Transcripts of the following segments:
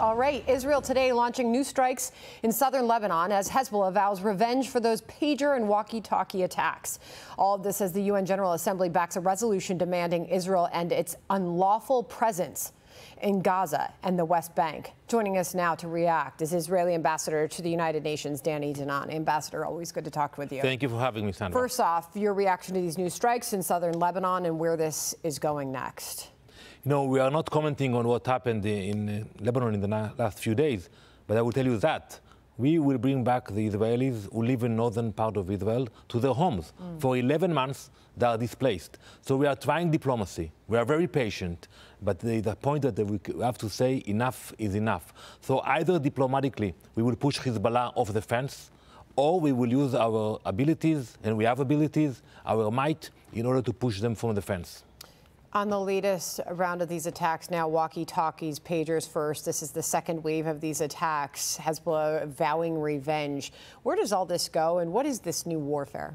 All right, Israel today launching new strikes in southern Lebanon as Hezbollah vows revenge for those pager and walkie talkie attacks. All of this as the UN General Assembly backs a resolution demanding Israel end its unlawful presence in Gaza and the West Bank. Joining us now to react is Israeli Ambassador to the United Nations, Danny Danon. Ambassador, always good to talk with you. Thank you for having me, Sandra. First off, your reaction to these new strikes in southern Lebanon and where this is going next. You know, we are not commenting on what happened in Lebanon in the last few days, but I will tell you that we will bring back the Israelis who live in northern part of Israel to their homes. Mm. For 11 months, they are displaced. So we are trying diplomacy. We are very patient, but the, the point that we have to say enough is enough. So either diplomatically, we will push Hezbollah off the fence, or we will use our abilities, and we have abilities, our might, in order to push them from the fence. On the latest round of these attacks, now walkie talkies, pagers first. This is the second wave of these attacks. Hezbollah vowing revenge. Where does all this go, and what is this new warfare?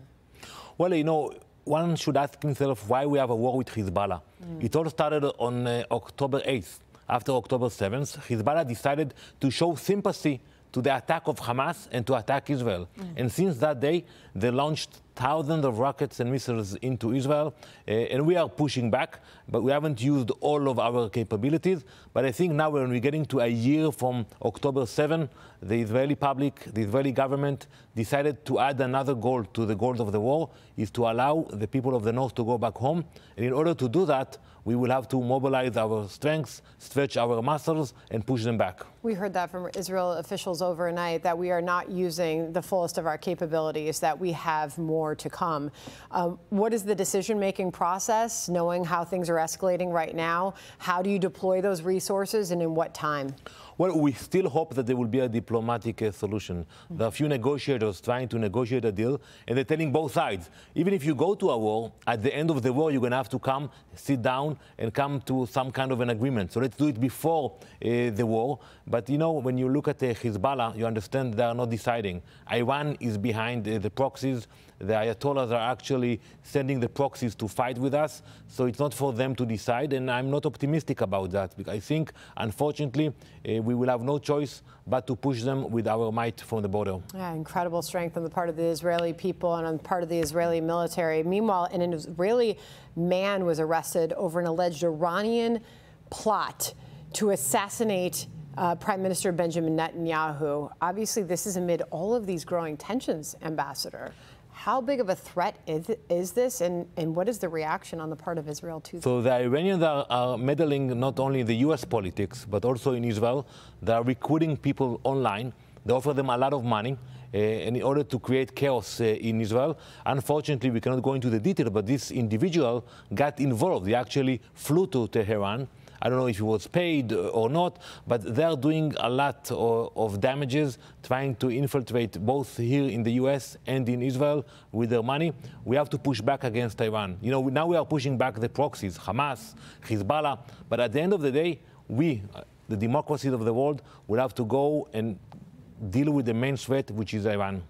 Well, you know, one should ask himself why we have a war with Hezbollah. Mm. It all started on uh, October 8th. After October 7th, Hezbollah decided to show sympathy to the attack of Hamas and to attack Israel. Mm. And since that day, they launched thousands of rockets and missiles into Israel, uh, and we are pushing back, but we haven't used all of our capabilities. But I think now when we're getting to a year from October 7, the Israeli public, the Israeli government decided to add another goal to the goals of the war, is to allow the people of the north to go back home. And in order to do that, we will have to mobilize our strengths, stretch our muscles, and push them back. We heard that from Israel officials overnight that we are not using the fullest of our capabilities, that we have more more to come. Um, what is the decision making process, knowing how things are escalating right now? How do you deploy those resources and in what time? Well, we still hope that there will be a diplomatic uh, solution. There are a few negotiators trying to negotiate a deal, and they're telling both sides, even if you go to a war, at the end of the war, you're going to have to come, sit down, and come to some kind of an agreement. So let's do it before uh, the war. But, you know, when you look at uh, Hezbollah, you understand they are not deciding. Iran is behind uh, the proxies the Ayatollahs are actually sending the proxies to fight with us. So it's not for them to decide, and I'm not optimistic about that. Because I think, unfortunately, uh, we will have no choice but to push them with our might from the border. Yeah, incredible strength on the part of the Israeli people and on the part of the Israeli military. Meanwhile, an Israeli man was arrested over an alleged Iranian plot to assassinate uh, Prime Minister Benjamin Netanyahu. Obviously, this is amid all of these growing tensions, Ambassador. How big of a threat is, is this, and, and what is the reaction on the part of Israel to So the Iranians are, are meddling not only in the U.S. politics, but also in Israel. They are recruiting people online. They offer them a lot of money. Uh, in order to create chaos uh, in Israel. Unfortunately, we cannot go into the detail, but this individual got involved. He actually flew to Tehran I don't know if he was paid or not, but they're doing a lot of, of damages, trying to infiltrate both here in the U.S. and in Israel with their money. We have to push back against Iran. You know, now we are pushing back the proxies, Hamas, Hezbollah, but at the end of the day, we, the democracies of the world, will have to go and deal with the main threat, which is Iran.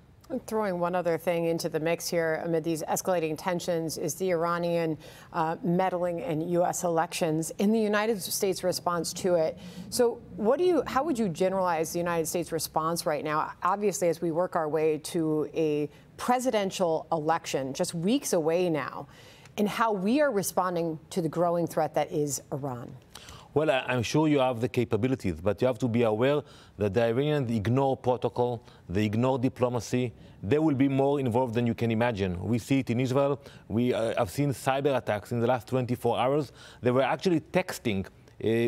Throwing one other thing into the mix here amid these escalating tensions is the Iranian uh, meddling in U.S. elections in the United States response to it. So, what do you? How would you generalize the United States response right now? Obviously, as we work our way to a presidential election, just weeks away now, and how we are responding to the growing threat that is Iran. Well, I'm sure you have the capabilities, but you have to be aware that the Iranians ignore protocol, they ignore diplomacy. They will be more involved than you can imagine. We see it in Israel. We uh, have seen cyber attacks in the last 24 hours. They were actually texting uh,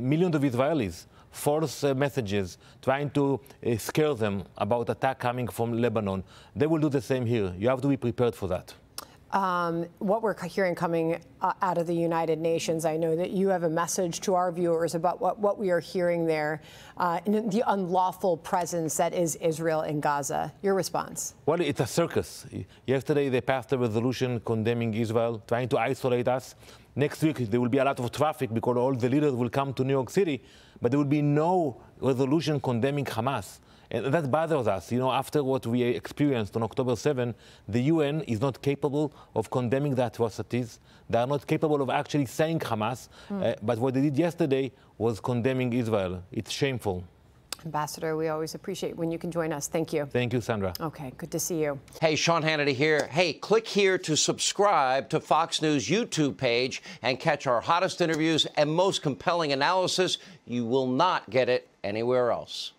millions of Israelis false uh, messages, trying to uh, scare them about attack coming from Lebanon. They will do the same here. You have to be prepared for that. Um, what we're hearing coming uh, out of the United Nations, I know that you have a message to our viewers about what, what we are hearing there, uh, the unlawful presence that is Israel in Gaza. Your response? Well, it's a circus. Yesterday, they passed a resolution condemning Israel, trying to isolate us. Next week, there will be a lot of traffic because all the leaders will come to New York City, but there will be no resolution condemning Hamas. And that bothers us. You know, after what we experienced on October 7, the UN is not capable of condemning the atrocities. They are not capable of actually saying Hamas. Mm. Uh, but what they did yesterday was condemning Israel. It's shameful. Ambassador, we always appreciate when you can join us. Thank you. Thank you, Sandra. Okay, good to see you. Hey, Sean Hannity here. Hey, click here to subscribe to Fox News YouTube page and catch our hottest interviews and most compelling analysis. You will not get it anywhere else.